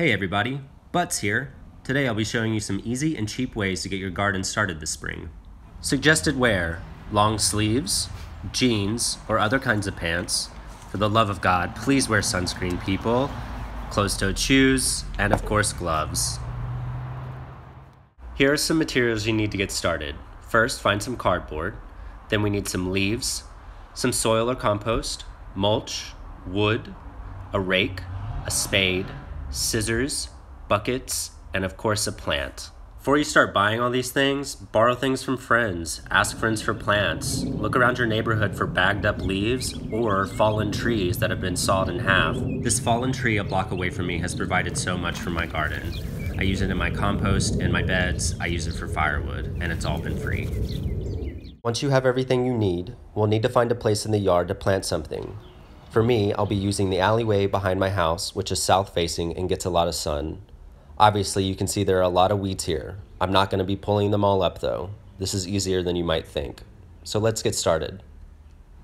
Hey everybody, Buttz here. Today I'll be showing you some easy and cheap ways to get your garden started this spring. Suggested wear, long sleeves, jeans, or other kinds of pants. For the love of God, please wear sunscreen people, closed-toed shoes, and of course gloves. Here are some materials you need to get started. First, find some cardboard. Then we need some leaves, some soil or compost, mulch, wood, a rake, a spade, scissors, buckets, and of course a plant. Before you start buying all these things, borrow things from friends, ask friends for plants, look around your neighborhood for bagged up leaves or fallen trees that have been sawed in half. This fallen tree a block away from me has provided so much for my garden. I use it in my compost, in my beds, I use it for firewood, and it's all been free. Once you have everything you need, we'll need to find a place in the yard to plant something. For me, I'll be using the alleyway behind my house, which is south facing and gets a lot of sun. Obviously, you can see there are a lot of weeds here. I'm not going to be pulling them all up though. This is easier than you might think. So let's get started.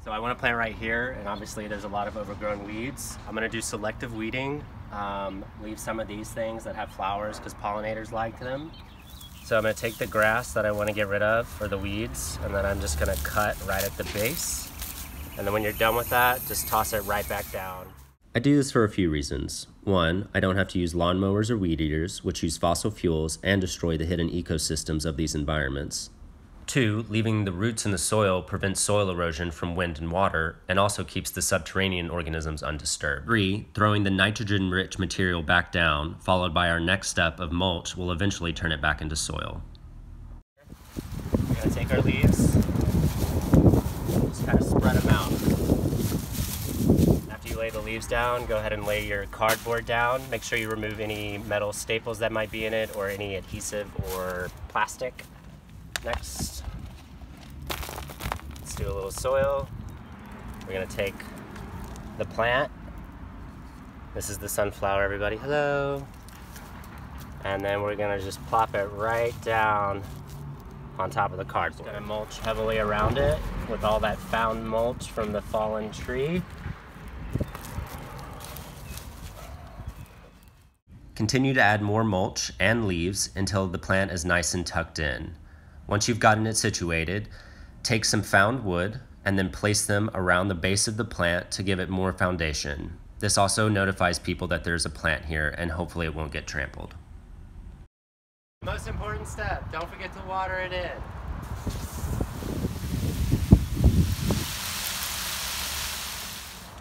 So I want to plant right here, and obviously there's a lot of overgrown weeds. I'm going to do selective weeding, um, leave some of these things that have flowers because pollinators like them. So I'm going to take the grass that I want to get rid of, or the weeds, and then I'm just going to cut right at the base. And then when you're done with that, just toss it right back down. I do this for a few reasons. One, I don't have to use lawnmowers or weed eaters, which use fossil fuels and destroy the hidden ecosystems of these environments. Two, leaving the roots in the soil prevents soil erosion from wind and water and also keeps the subterranean organisms undisturbed. Three, throwing the nitrogen rich material back down, followed by our next step of mulch, will eventually turn it back into soil. We're gonna take our leaves, kind of spread them out. After you lay the leaves down, go ahead and lay your cardboard down. Make sure you remove any metal staples that might be in it or any adhesive or plastic. Next, let's do a little soil. We're gonna take the plant. This is the sunflower, everybody. Hello. And then we're gonna just plop it right down on top of the cardboard. Gonna mulch heavily around it with all that found mulch from the fallen tree. Continue to add more mulch and leaves until the plant is nice and tucked in. Once you've gotten it situated, take some found wood and then place them around the base of the plant to give it more foundation. This also notifies people that there's a plant here and hopefully it won't get trampled. Most important step, don't forget to water it in.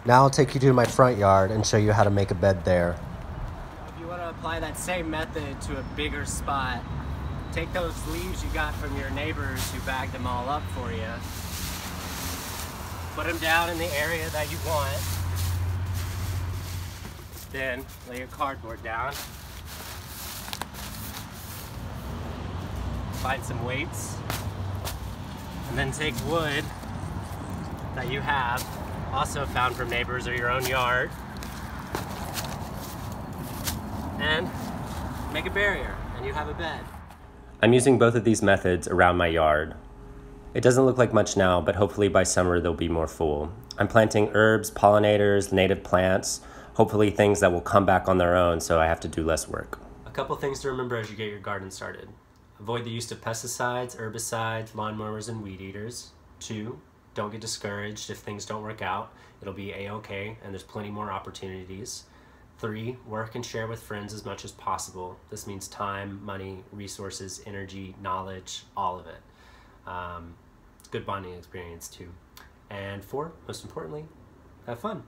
Now I'll take you to my front yard and show you how to make a bed there. If you want to apply that same method to a bigger spot, take those leaves you got from your neighbors who bagged them all up for you, put them down in the area that you want, then lay your cardboard down, find some weights, and then take wood that you have, also found from neighbors or your own yard, and make a barrier, and you have a bed. I'm using both of these methods around my yard. It doesn't look like much now, but hopefully by summer they'll be more full. I'm planting herbs, pollinators, native plants, hopefully things that will come back on their own so I have to do less work. A couple things to remember as you get your garden started. Avoid the use of pesticides, herbicides, lawnmowers, and weed eaters. Two, don't get discouraged if things don't work out. It'll be a-okay, and there's plenty more opportunities. Three, work and share with friends as much as possible. This means time, money, resources, energy, knowledge, all of it. Um, good bonding experience too. And four, most importantly, have fun.